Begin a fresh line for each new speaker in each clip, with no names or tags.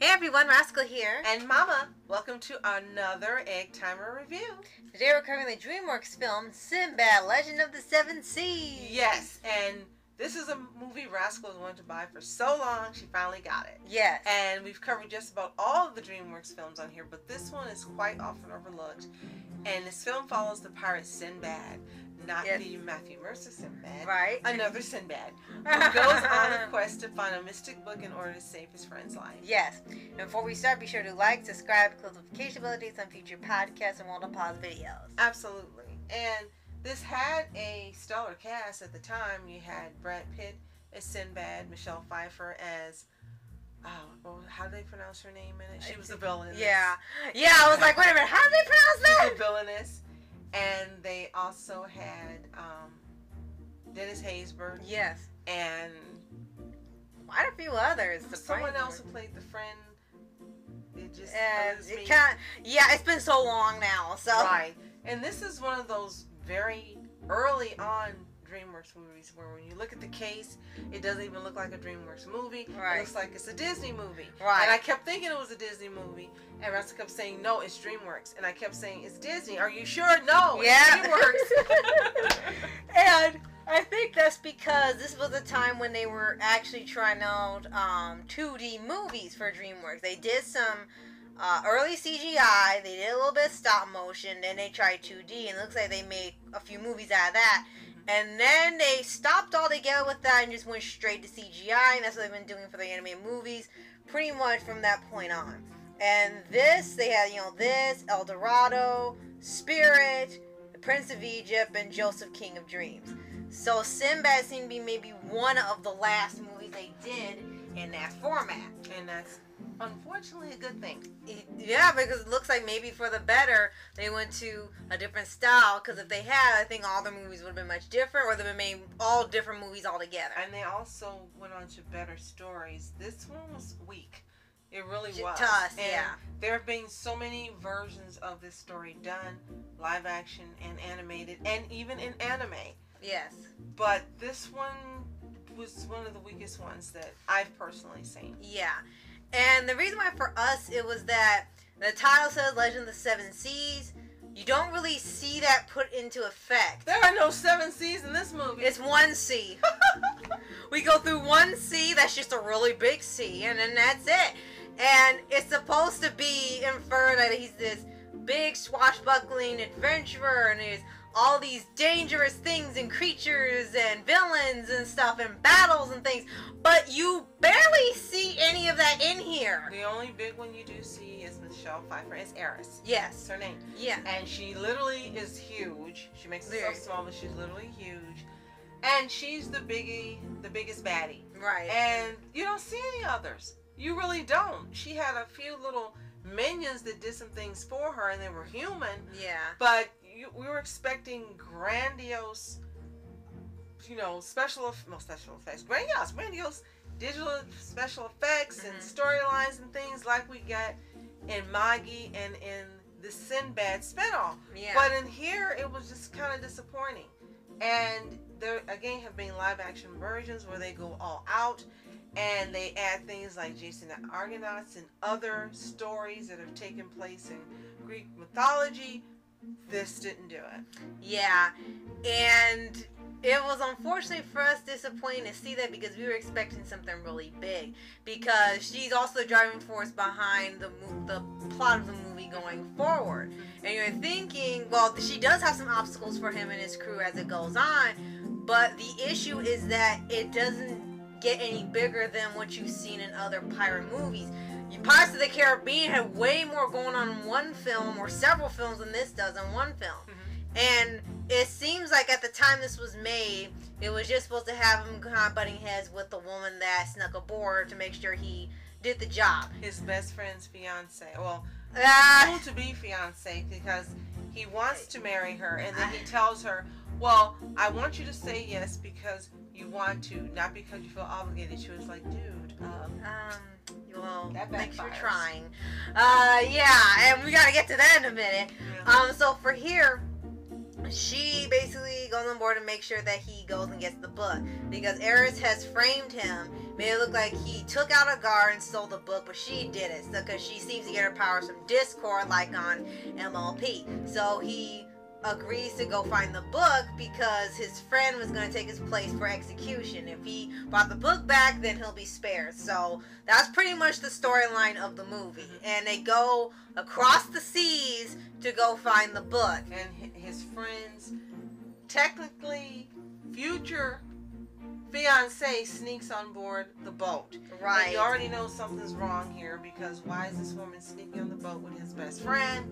Hey everyone, Rascal here.
And Mama, welcome to another Egg Timer review.
Today we're covering the DreamWorks film Sinbad Legend of the Seven Seas.
Yes, and this is a movie Rascal has wanted to buy for so long, she finally got it.
Yes.
And we've covered just about all of the DreamWorks films on here, but this one is quite often overlooked. And this film follows the pirate Sinbad, not
Yes.
the Matthew Mercer Sinbad.
Right.
Another Sinbad, who goes on a quest to find a mystic book in order to save his friend's life.
Yes. And before we start, be sure to like, subscribe, click notification abilities on future podcasts and want to pause videos.
Absolutely. And this had a stellar cast at the time. You had Brad Pitt as Sinbad, Michelle Pfeiffer as oh, how do they pronounce her name in it? She was the villainess.
Yeah. Yeah, I was like, wait a minute, how do they pronounce
She's
that?
the villainess. And they also had um, Dennis Haysbert
Yes.
and
Quite a few others.
someone else who played the friend. It just
and it can't, yeah, it's been so long now, so.
Right. And this is one of those very early on DreamWorks movies where when you look at the case, it doesn't even look like a DreamWorks movie.
Right.
It looks like it's a Disney movie.
Right.
And I kept thinking it was a Disney movie. And Rascal kept saying, no, it's DreamWorks. And I kept saying, it's Disney. Are you sure? No,
Yeah.
it's DreamWorks.
and I think that's because this was a time when they were actually trying out um, 2D movies for DreamWorks. They did some uh, early CGI, they did a little bit of stop motion, then they tried 2D, and it looks like they made a few movies out of that. And then they stopped altogether with that and just went straight to CGI, and that's what they've been doing for the anime movies pretty much from that point on. And this, they had, you know, this, El Dorado, Spirit, The Prince of Egypt, and Joseph King of Dreams. So Sinbad seemed to be maybe one of the last movies they did in that format.
and that's unfortunately a good thing.
Yeah, because it looks like maybe for the better they went to a different style. Because if they had, I think all the movies would have been much different, or they'd have made all different movies altogether.
And they also went on to better stories. This one was weak. It really
To
was.
us,
and
yeah.
There have been so many versions of this story done, live action and animated, and even in anime.
Yes.
But this one was one of the weakest ones that I've personally seen.
Yeah. And the reason why for us it was that the title says Legend of the Seven Seas. You don't really see that put into effect.
There are no seven seas in this movie.
It's one sea. we go through one sea that's just a really big sea, and then that's it. And it's supposed to be inferred that he's this big swashbuckling adventurer, and there's all these dangerous things and creatures and villains and stuff and battles and things. But you barely see any of that in here.
the only big one you do see is Michelle Pfeiffer as Eris. That's
Yes.
her name.
Yeah.
And she literally is huge. She makes herself small, but she's literally huge. And she's the biggie, the biggest baddie.
Right.
And you don't see any others. You really don't. She had a few little minions that did some things for her, and they were human.
yeah.
But you, we were expecting grandiose, you know, special, no special effects, grandiose, grandiose digital special effects and
Mhm.
storylines and things like we got in Magi and in the Sinbad spinoff.
Yeah.
But in here, it was just kind of disappointing. And there again have been live action versions where they go all out and they add things like Jason the Argonauts and other stories that have taken place in Greek mythology. This didn't do it.
Yeah, and it was unfortunately for us disappointing to see that because we were expecting something really big. Because she's also the driving force behind the the plot of the movie going forward, and you're thinking, well, she does have some obstacles for him and his crew as it goes on, but the issue is that it doesn't get any bigger than what you've seen in other pirate movies. Pirates of the Caribbean had way more going on in one film or several films than this does in one film. And it seems like at the time this was made, it was just supposed to have him kind of butting heads with the woman that snuck aboard to make sure he did the job.
His best friend's fiance. Well,
Ah,
soon to be fiance because he wants to marry her and then he tells her, Well, I want you to say yes because you want to, not because you feel obligated. She was like, Dude, um,
um, well,
That
thanks for trying. Uh, yeah, and we gotta get to that in a minute. Um, so for here, she basically goes on board to make sure that he goes and gets the book because Eris has framed him, made it look like he took out a guard and stole the book, but she did it because she seems to get her powers from Discord, like on MLP. So he agrees to go find the book because his friend was going to take his place for execution. If he brought the book back, then he'll be spared. So that's pretty much the storyline of the movie. Mm-hmm. And they go across the seas to go find the book.
And his friends, technically, future fiance sneaks on board the boat. And
Right.
you already know something's wrong here because why is this woman sneaking on the boat with his best friend?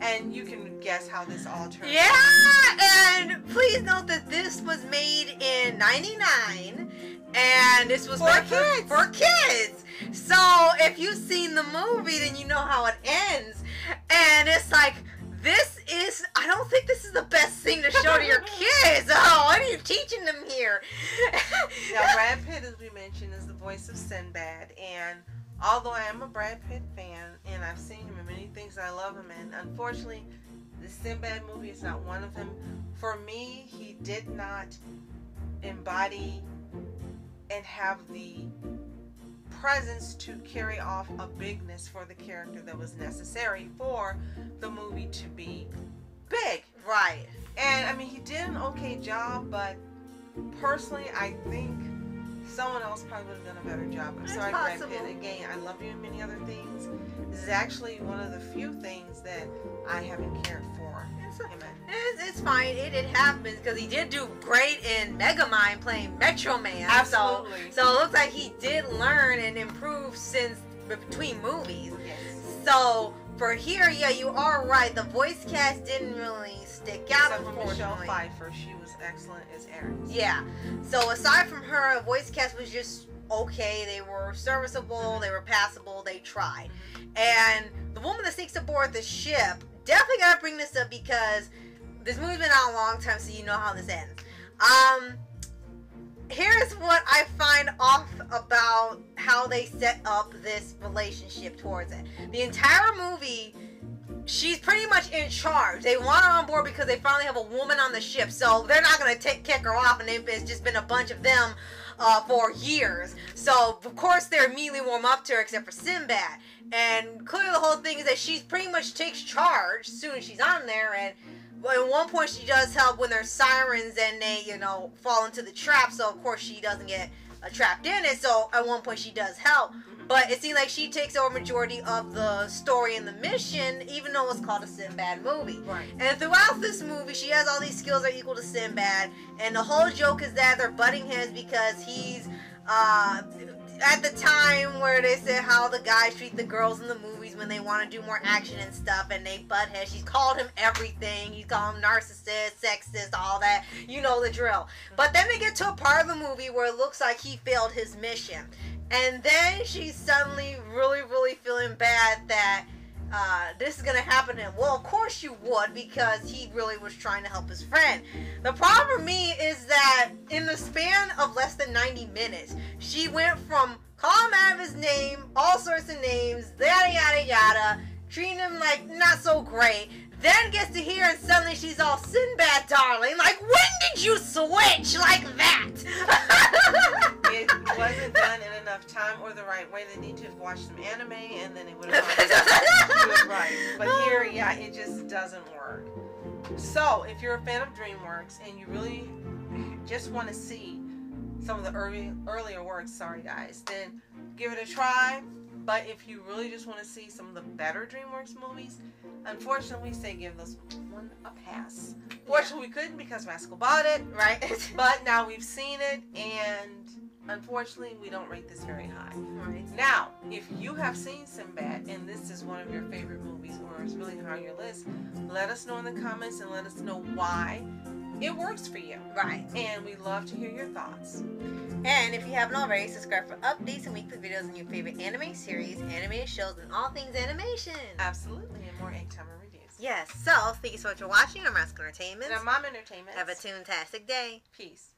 And you can guess how this all turned
Yeah,
out. Yeah!
And please note that this was made in '99, and this was
For kids.
For kids. So if you've seen the movie, then you know how it ends, and it's like think this is the best thing to show to your kids. Oh, what are you teaching them here?
Now, Brad Pitt, as we mentioned, is the voice of Sinbad, and although I am a Brad Pitt fan and I've seen him in many things I love him in, unfortunately, the Sinbad movie is not one of them. For me, he did not embody and have the presence to carry off a bigness for the character that was necessary for the movie to be big.
Right.
And I mean, he did an okay job, but personally, I think someone else probably would have done a better job. I'm
It's
sorry, Brad
possible.
Pitt. Again, I love you in many other things. This is actually one of the few things that I haven't cared for
It's, it's, it's fine. It, it happens because he did do great in Megamind playing Metro Man. So
Absolutely.
So it looks like he did learn and improve since between movies.
yes.
So for here, yeah, you are right. The voice cast didn't really stick out,
Except for Michelle. Pfeiffer, she was excellent as Eris.
Yeah. So aside from her, voice cast was just okay. They were serviceable. They were passable. They tried. And the woman that sneaks aboard the ship definitely gotta bring this up because this movie's been out a long time, so you know how this ends. Um, here's what I find off about how they set up this relationship towards it. The entire movie, she's pretty much in charge. They want her on board because they finally have a woman on the ship, so they're not gonna take kick her off, and it's just been a bunch of them uh, for years. So of course they're immediately warm up to her, except for Sinbad. And clearly the whole thing is that she pretty much takes charge as soon as she's on there, and well, at one point she does help when there's sirens and they, you know, fall into the trap. So of course she doesn't get uh, trapped in it. So at one point she does help. But it seems like she takes over majority of the story and the mission, even though it's called a Sinbad movie.
Right.
And throughout this movie, she has all these skills that are equal to Sinbad. And the whole joke is that they're butting heads because he's uh, at the time where they said how the guys treat the girls in the movies when they want to do more action and stuff, and they butt heads. She's called him everything. He's called him narcissist, sexist, all that. You know the drill. But then they get to a part of the movie where it looks like he failed his mission. And then she's suddenly really, really feeling bad that uh, this is gonna happen to him. Well, of course you would because he really was trying to help his friend. The problem for me is that in the span of less than 90 minutes, she went from calling him out of his name, all sorts of names, yada yada yada, treating him like not so great. Then gets to here and suddenly she's all Sinbad, darling. Like, when did you switch like that?
It wasn't done in enough time or the right way. They need to have watched some anime and then it would have it right. But here, yeah, it just doesn't work. So, if you're a fan of DreamWorks and you really just want to see some of the early earlier works, sorry guys, then give it a try. But if you really just want to see some of the better DreamWorks movies, unfortunately, we say give this one a pass. Fortunately, we couldn't because Rascal bought it.
right?
But now we've seen it, and unfortunately, we don't rate this very high.
right.
Now, if you have seen Sinbad and this is one of your favorite movies or it's really high on your list, let us know in the comments and let us know why it works for you.
Right.
And we love to hear your thoughts.
And if you haven't already, subscribe for updates and weekly videos on your favorite anime series, animated shows, and all things animation.
Absolutely, more Egg Timer reviews.
Yes, so thank you so much for watching. I'm Rascal Entertainment.
And our Mom Entertainment.
Have a fantastic day.
Peace.